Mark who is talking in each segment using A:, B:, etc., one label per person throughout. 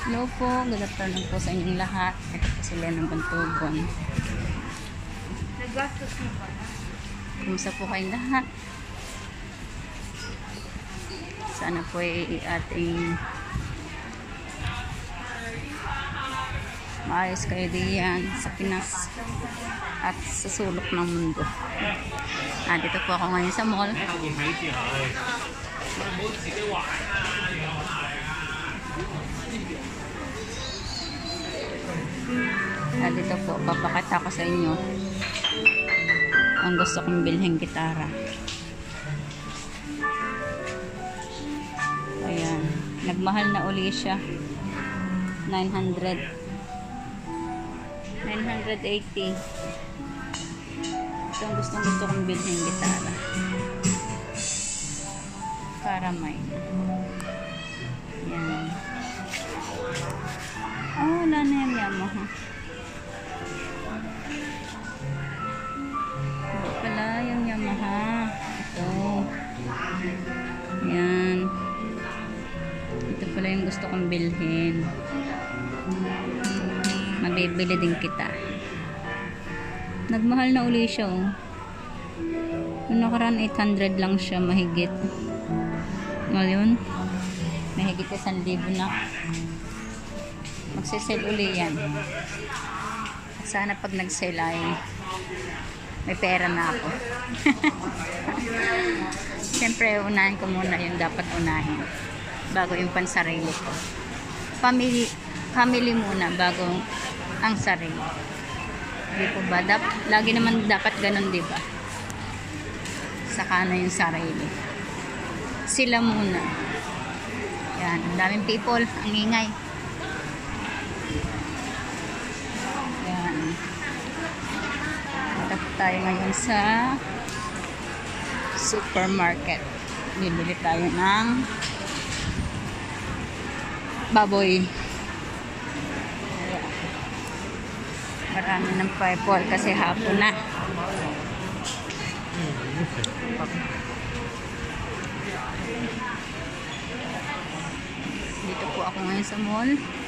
A: Hello po, good afternoon po sa inyong lahat. Ito po sila ng Bantugon.
B: Nagastos mo ba?
A: Kumusta po kayong lahat? Sana po ay ating maayos kayo diyan sa Pinas at sa sulok ng mundo. Ah, dito po ako ngayon sa mall. Ah, At ito po, papakita ko sa inyo ang gusto kong bilhin gitara. Ayan. Nagmahal na uli siya. 900. 980. Ito ang gustong gusto kong bilhin gitara. Para may. Ayan. Oh, wala na yung Yamaha. Ito pala yung Yamaha. Ito. Yan. Ito pala yung gusto kong bilhin. Mabibili din kita. Nagmahal na uli siya oh. Noong nakaraan 800 lang siya mahigit. Ngayon, mahigit 1,000 na. Magsisale uli yan. Sana pag nag-sale ay may pera na ako. Siyempre, unahin ko muna yung dapat unahin. Bago yung pansarili ko. Family, family muna bago ang sarili. Di po ba? Dap, lagi naman dapat ganun, di ba? Saka na yung sarili. Sila muna. Yan, ang daming people, ang ingay. Yan. Punta po tayo ngayon sa supermarket. Bibili tayo ng baboy. Marami ng purple kasi hapon na. Dito po ako ngayon sa mall.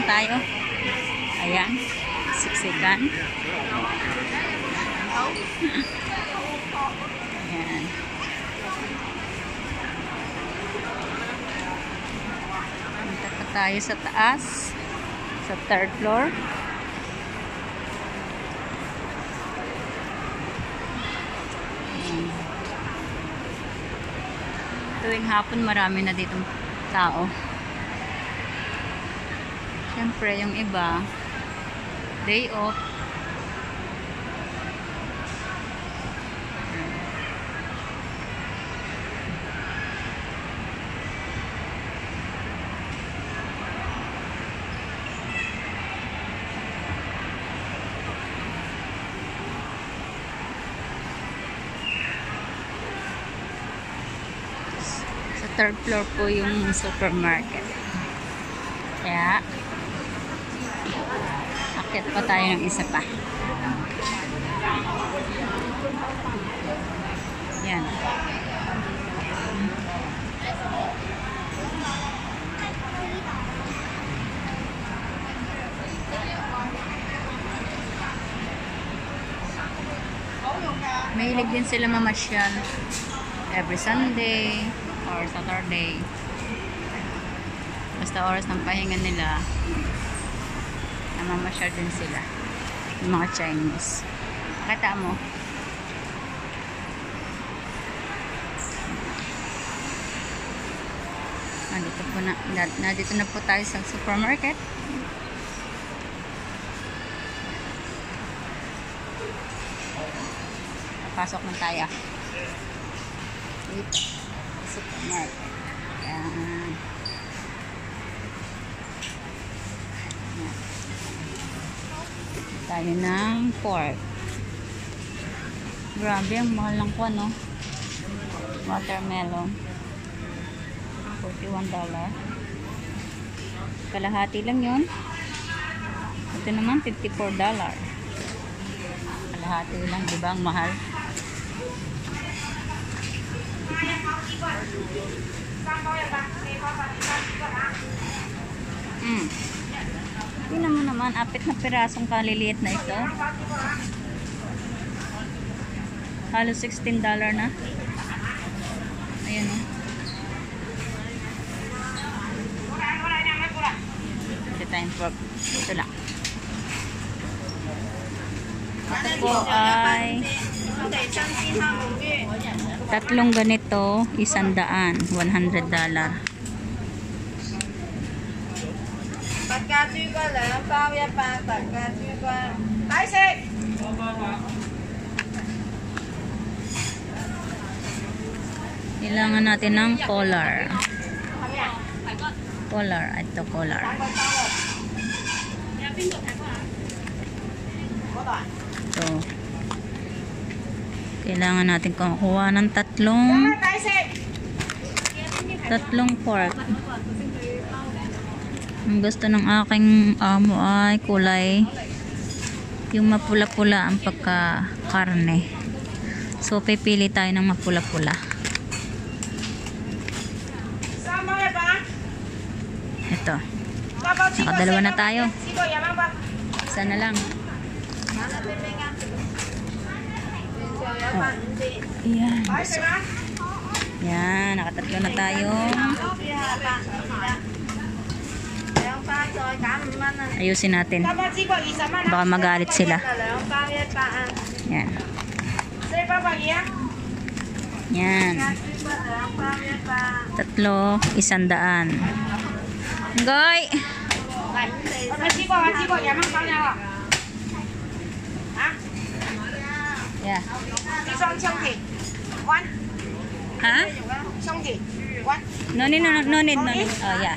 A: Lang tayo. Ayan. Siksikan. Ayan. Punta pa tayo sa taas. Sa third floor. Ayan. Tuwing hapon marami na ditong tao. Siyempre, yung iba, day off. Third floor po yung supermarket. Kaya, akit pa tayo ng isa pa. Yan. Mahilig din sila mamasyal every Sunday or Saturday. Basta oras ng pahinga nila, namamasyal din sila. Yung mga Chinese. Kata mo. Nandito po na, na- nandito na po tayo sa supermarket. Pasok na tayo. Dito. Supermarket. Yan. Tayo ng pork. Grabe, ang mahal lang ko, no? Watermelon. $41. Kalahati lang yon. Ito naman, $54. Kalahati lang, di ba? Ang mahal. Mm. Tingnan mo naman, apit na pirasong kaliliit na ito. Halos $16 na. Ayan o. Ito tayong pork. Ito lang. Ito po ay tatlong ganito, isang daan, $100.
B: काजू का लम पाव या पाता काजू का आई से
A: Kailangan natin ng collar. Collar. Ito collar. Ito. Kailangan natin kukuha ng tatlong tatlong pork. Ang gusto ng aking amo ay kulay yung mapula-pula ang pagka karne. So pipili tayo ng mapula-pula. Ito. Nakadalawa na tayo. Isa na lang.
B: Oh. Yan.
A: Yan. Nakatatlo na tayo. Ayusin natin. Baka magalit sila. Yan. Yan. Tatlo, isang daan. Goy! Yeah.
B: Huh?
A: No need, no, no need, no need. Oh, yeah.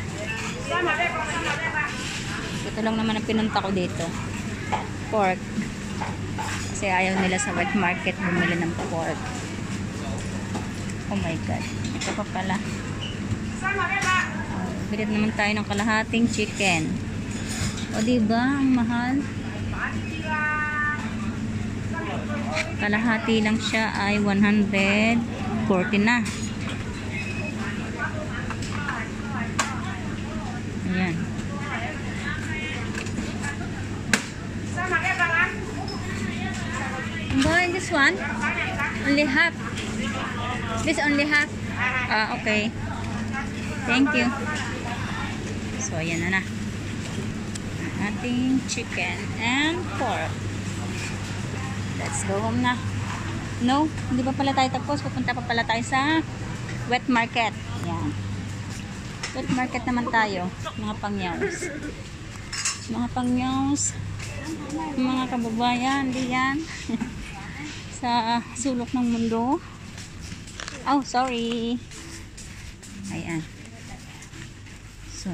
A: Ito lang naman ang pinunta ko dito. Pork. Kasi ayaw nila sa wet market bumili ng pork. Oh my god. Ito pa pala. Uh, Bilit naman tayo ng kalahating chicken. O diba? Ang mahal. Kalahati lang siya ay 140 na. One? Only half. This only half. Ah, okay. Thank you. So, ayan na na. Ating chicken and pork. Let's go home na. No, hindi pa pala tayo tapos. Pupunta pa pala tayo sa wet market. Yan. Wet market naman tayo. Mga pangyaws. Mga pangyaws. Mga kababayan, diyan. sa sulok ng mundo. Oh, sorry. Ayan. So,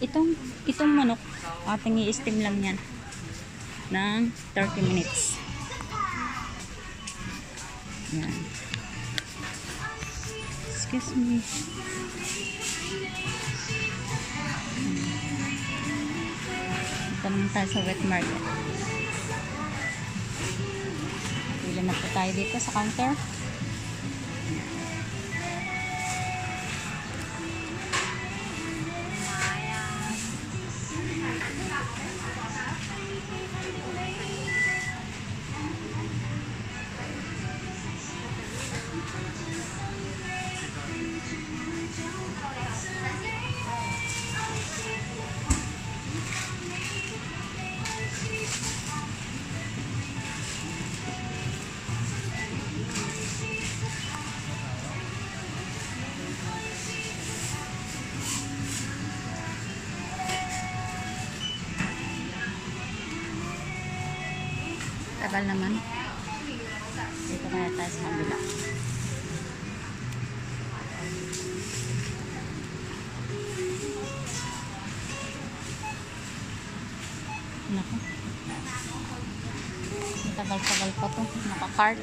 A: itong itong manok, ating i-steam lang yan ng 30 minutes. Yan. Excuse me. Tayo sa wet market. Pila na po tayo dito sa counter. Tagal naman. Dito kaya tayo sa kabila. Naku. Tagal-tagal pa to. Naka-cart.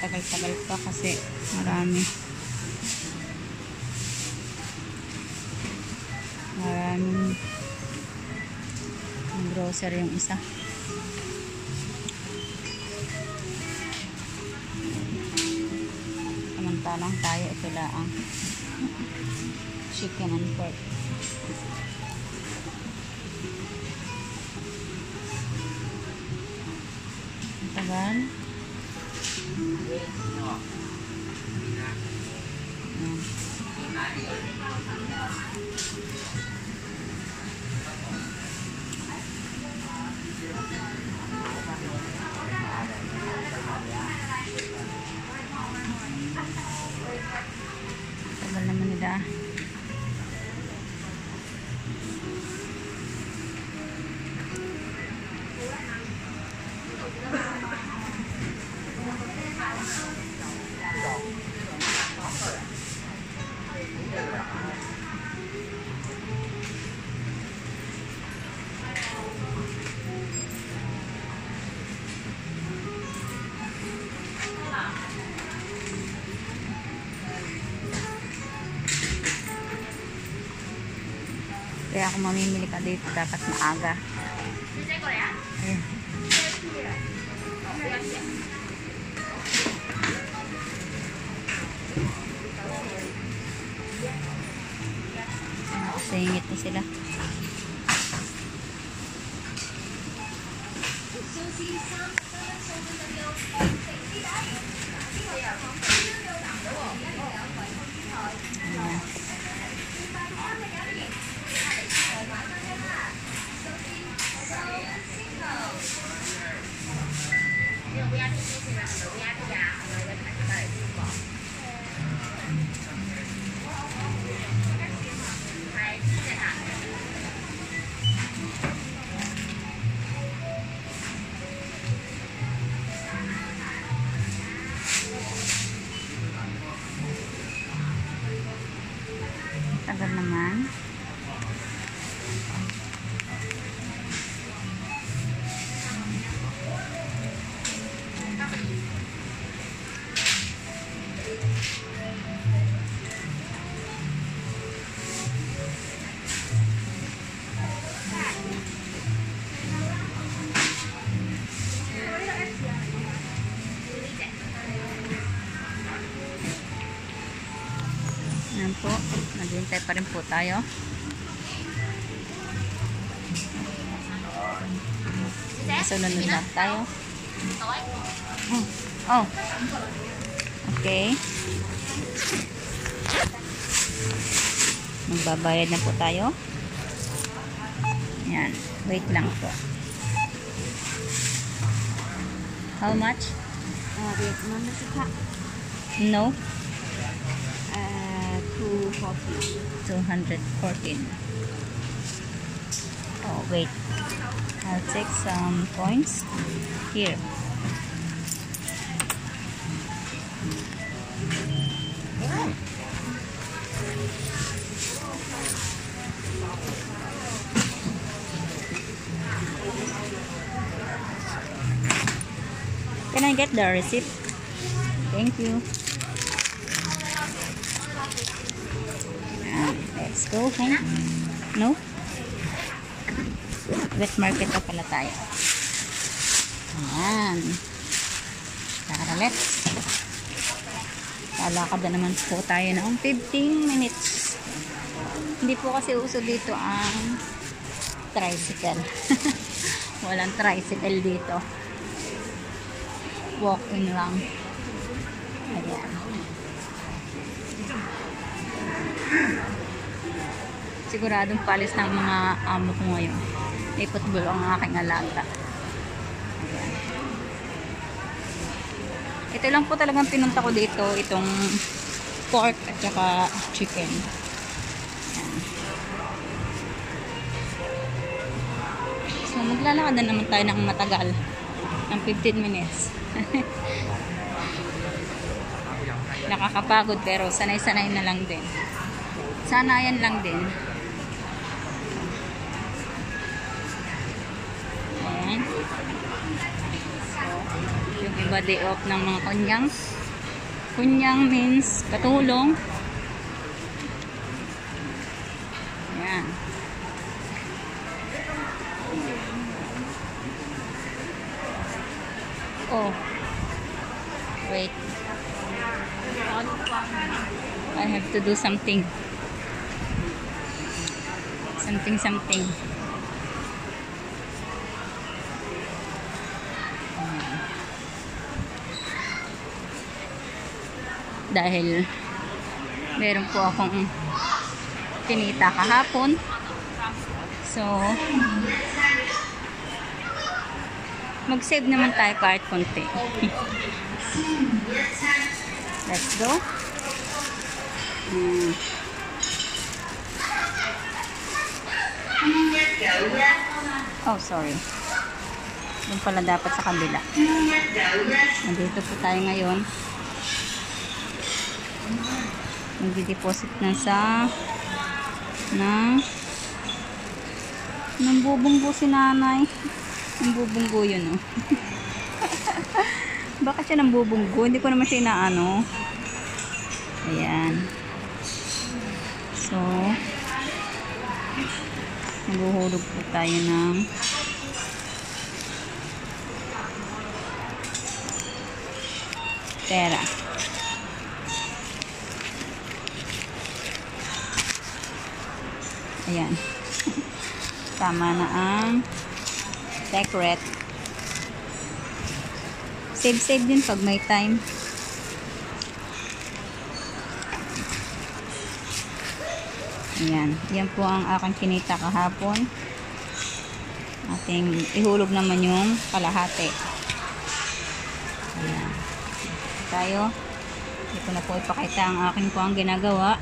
A: Matagal-tagal pa kasi marami. Maraming grocery yung isa. Samantalang tayo ito laang chicken and pork. Tagal. Kaya kung mamimili ka dito, dapat maaga. Ayan. Singit na sila. Naghihintay pa rin po tayo. Sunod na tayo. Oh. oh. Okay. Magbabayad na po tayo. Yan. Wait lang po. How much?
B: Uh, wait, membership card.
A: No.
B: Uh, 240.
A: 214. Oh, wait. I'll take some points here. Can I get the receipt? Thank you. Let's go home. No? Wet market na pala tayo. Ayan. Tara, let's. Lalakad na naman po tayo ng 15 minutes. Hindi po kasi uso dito ang tricycle. Walang tricycle dito. Walk-in lang. Siguradong palis ng mga amo ko ngayon. May football ang aking alaga. Ito lang po talagang pinunta ko dito, itong pork at saka chicken. So, maglalakad na naman tayo ng matagal. Ng 15 minutes. Nakakapagod pero sanay-sanay na lang din. Sanayan lang din. Yung iba day ng mga kunyang. Kunyang means katulong. Ayan. Oh. Wait. I have to do something. Something, something. Dahil meron po akong kinita kahapon. So, mag-save naman tayo kahit konti. Let's go. Hmm. Oh, sorry. Doon pala dapat sa kabila. Nandito po tayo ngayon. Nagdi-deposit na sa na nambubunggo si nanay. Nambubunggo yun, oh. Bakit siya nambubunggo? Hindi ko naman siya inaano. Ayan. So, maghuhulog po tayo ng pera. Ayan. Tama na ang decorate. Save-save din pag may time. Ayan. Yan po ang aking kinita kahapon. Ating ihulog naman yung kalahati. Ayan. Tayo. Hindi na po ipakita ang akin po ang ginagawa.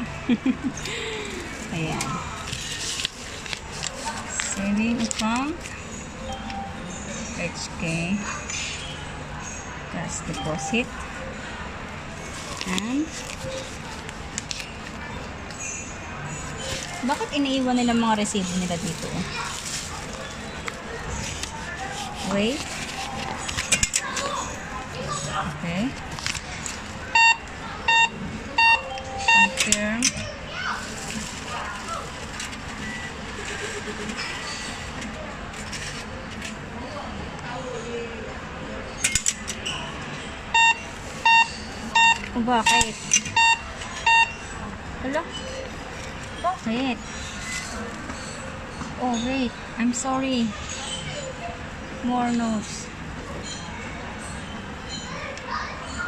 A: Ayan. Saving account. HK. Cash deposit. And Bakit iniiwan nila mga resibo nila dito? Wait. Okay. Confirm. O bakit? Hala? Bakit? Oh, wait. I'm sorry. More notes.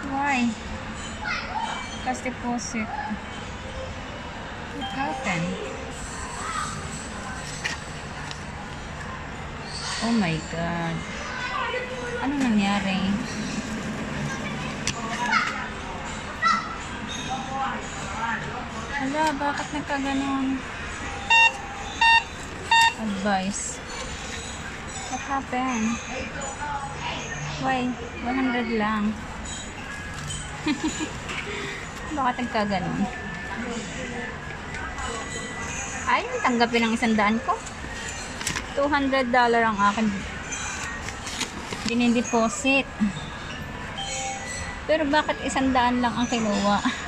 A: Why? Cash deposit. What happened? Oh my God. Ano nangyari? Hala, bakit nagkaganon? Advice. What happened? Why? 100 lang. bakit nagkaganon? Ay, tanggapin ang isang daan ko. 200 dollar ang akin dinideposit. Pero bakit isang daan lang ang kinuha?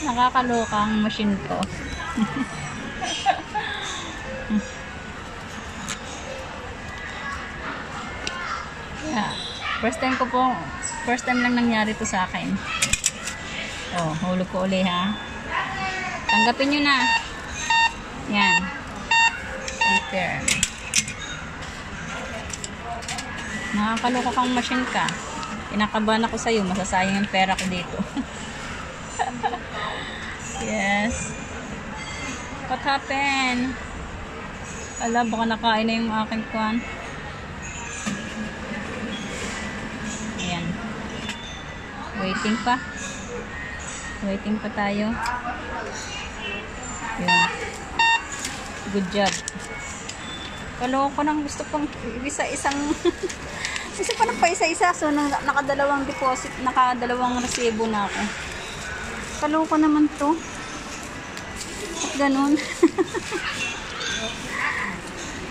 A: Nakakaloka ang machine ko. yeah. First time ko po, first time lang nangyari to sa akin. Oh, hulog ko uli ha. Tanggapin nyo na. Yan. Confirm. Nakakaloka kang machine ka. Kinakabahan ako sa'yo. Masasayang yung pera ko dito. yes. What happened? Ala, baka nakain na yung aking kwan. Ayan. Waiting pa. Waiting pa tayo. Yun. Good job. Kaloko nang gusto pang isa-isang gusto pa pa isa-isa so nang, nakadalawang deposit nakadalawang resibo na ako kaloko naman to ganun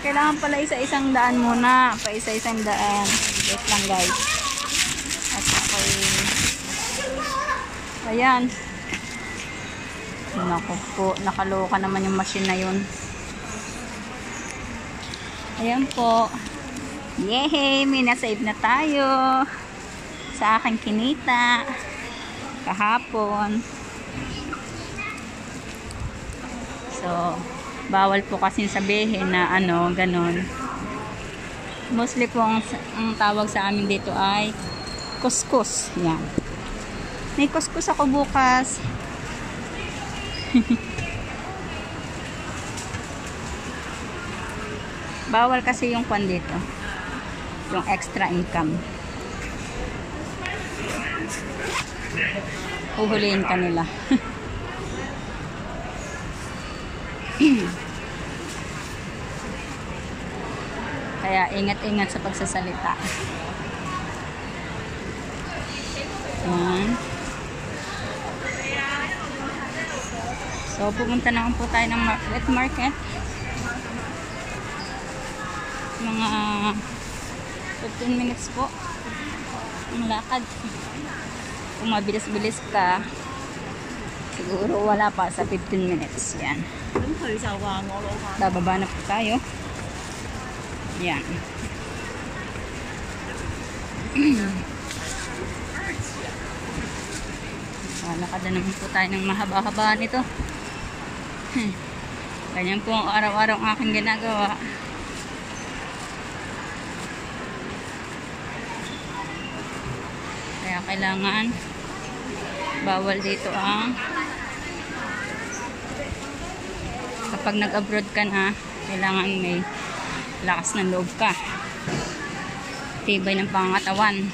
A: kailangan pala isa-isang daan muna pa isa-isang daan wait lang guys at ako'y ayan naku po nakaloka naman yung machine na yun Ayan po. Yay! May nasave na tayo. Sa aking kinita. Kahapon. So, bawal po kasi sabihin na ano, ganun. Mostly po ang, ang tawag sa amin dito ay kuskus. Yan. May kuskus ako bukas. Bawal kasi yung kwan dito. Yung extra income. Huhulihin ka nila. Kaya ingat-ingat sa pagsasalita. Yan. So, pupunta na po tayo ng wet market mga 15 minutes po ang lakad kung mabilis-bilis ka Siguro wala pa sa 15 minutes. Yan. Bababa na po tayo. Yan. Ah, Lalakad na naman po tayo ng mahaba-haba nito. Ganyan po ang araw-araw aking ginagawa. Kaya kailangan bawal dito ang kapag nag-abroad ka na, kailangan may lakas ng loob ka. Tibay ng pangatawan.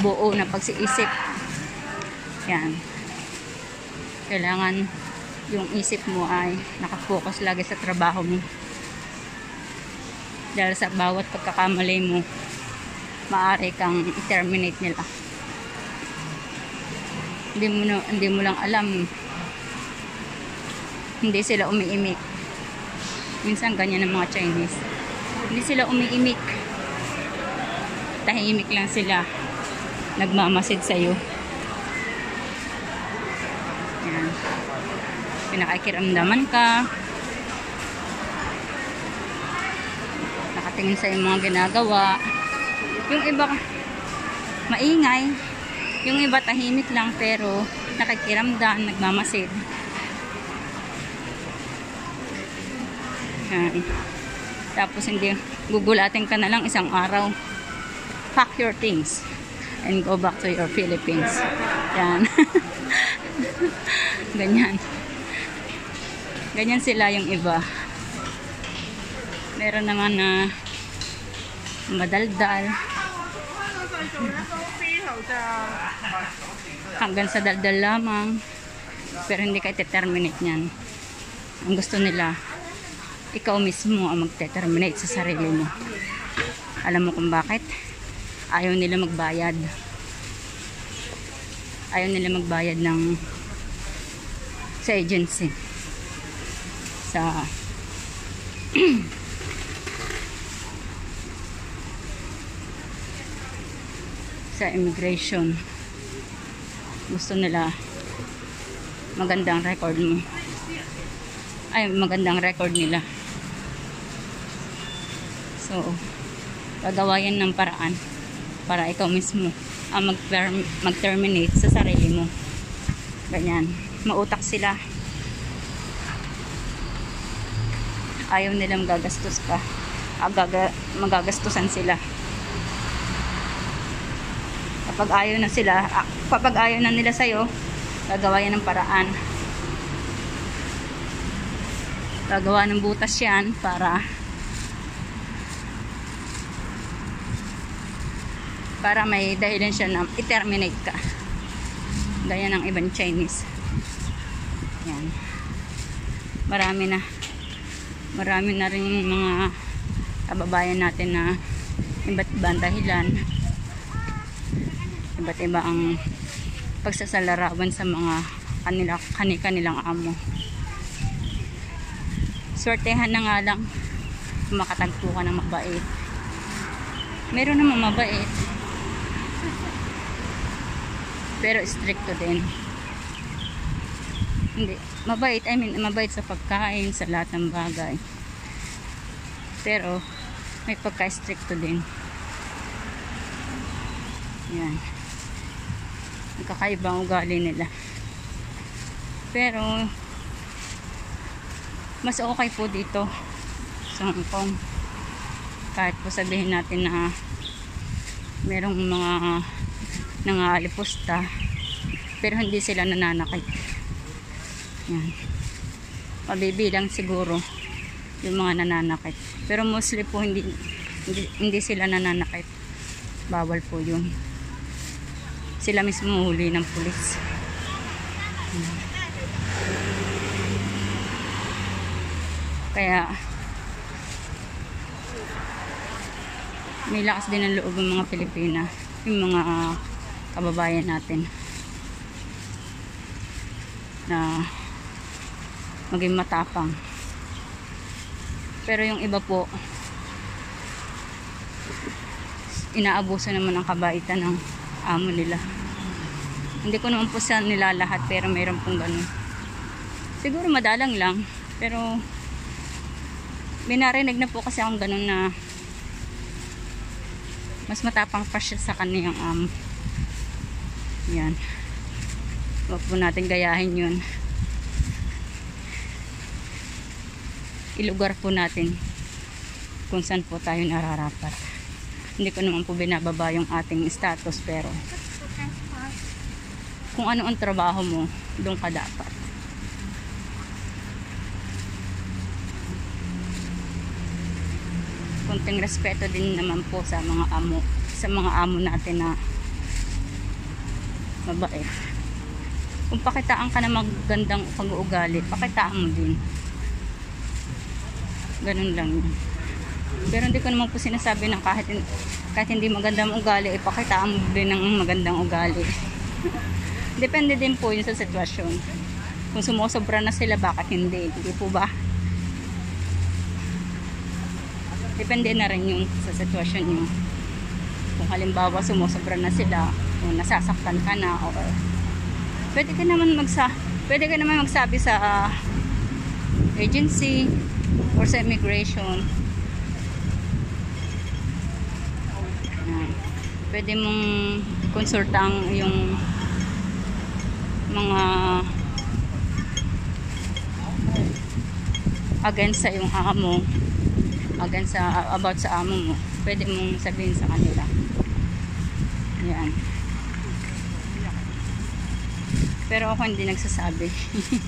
A: Buo na pagsiisip. Yan. Kailangan yung isip mo ay nakafocus lagi sa trabaho mo. Dahil sa bawat pagkakamali mo, maaari kang i-terminate nila. Hindi mo, hindi mo lang alam. Hindi sila umiimik. Minsan ganyan ang mga Chinese. Hindi sila umiimik. Tahimik lang sila. Nagmamasid sa'yo. Yan. Pinakakiramdaman ka. Nakatingin sa yung mga ginagawa. Yung iba, maingay. Yung iba tahimik lang pero nakikiramdam, nagmamasid. Yan. Tapos hindi, gugulatin ka na lang isang araw. Pack your things and go back to your Philippines. Yan. Ganyan. Ganyan sila yung iba. Meron naman na madaldal. Hanggang sa daldal lamang. Pero hindi ka ite-terminate niyan. Ang gusto nila, ikaw mismo ang magte-terminate sa sarili mo. Alam mo kung bakit? Ayaw nila magbayad. Ayaw nila magbayad ng sa agency. Sa sa immigration. Gusto nila magandang record mo. Ay, magandang record nila. So, gagawa yan ng paraan para ikaw mismo ang mag mag-terminate sa sarili mo. Ganyan. Mautak sila. Ayaw nilang gagastos ka. Agaga, magagastusan sila. Kapag ayaw na sila, ah, kapag ayaw na nila sa'yo, gagawa yan ng paraan. Gagawa ng butas yan para Para may dahilan siya na i-terminate ka. Gaya ng ibang Chinese. Yan. Marami na. Marami na rin mga kababayan natin na iba't ibang dahilan. Iba't iba ang pagsasalarawan sa mga kanila, kani kanilang amo. Swertehan na nga lang makatagpo ka ng mabait. Meron naman mabait. Pero stricto din. Hindi. Mabait. I mean, mabait sa pagkain, sa lahat ng bagay. Pero, may pagka-stricto din. Yan. Nagkakaiba ang ugali nila. Pero, mas okay po dito sa Hong Kong. Kahit po sabihin natin na merong mga nangalipusta pero hindi sila nananakit. Yan. Mabibilang siguro yung mga nananakit. Pero mostly po hindi, hindi, hindi sila nananakit. Bawal po yun. Sila mismo huli ng pulis. Kaya may lakas din ang loob ng mga Pilipina yung mga kababayan natin na maging matapang. Pero yung iba po inaabuso naman ang kabaitan ng amo nila. Hindi ko naman po sa nila lahat pero mayroon pong ganun. Siguro madalang lang pero binarinig na po kasi akong ganun na mas matapang pa siya sa kaniyang amo. Yan. Huwag po natin gayahin yun. Ilugar po natin kung saan po tayo nararapat. Hindi ko naman po binababa yung ating status pero kung ano ang trabaho mo, doon ka dapat. konting respeto din naman po sa mga amo sa mga amo natin na mabait. Kung pakitaan ka na magandang pag-uugali pakitaan mo din. Ganun lang. Pero hindi ko naman po sinasabi na kahit, kahit hindi magandang ugali ipakitaan mo din ng magandang ugali. Depende din po yun sa sitwasyon. Kung sumusobra na sila bakit hindi? Hindi po ba? Depende na rin yung sa sitwasyon nyo. Kung halimbawa sumusobra na sila o nasasaktan ka na or pwede ka naman magsa pwede ka naman magsabi sa ah, agency or sa immigration. Yan. pwede mong konsultang yung mga against sa yung amo against sa about sa amo mo. Pwede mong sabihin sa kanila. Yan pero ako hindi nagsasabi.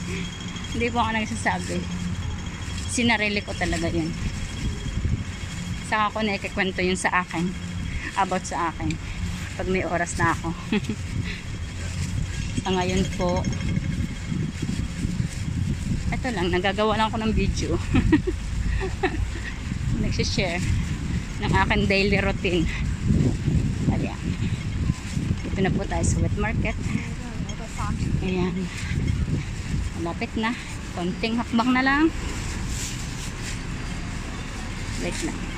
A: Hindi po ako nagsasabi. Sinarili ko talaga yun. Saka ako naikikwento yun sa akin. About sa akin. Pag may oras na ako. Sa ngayon po. Ito lang nagagawa lang ako ng video. Nagsishare ng aking daily routine. Ayan. Dito na po tayo sa wet market ayan. Malapit na. Konting hakbang na lang. Wait lang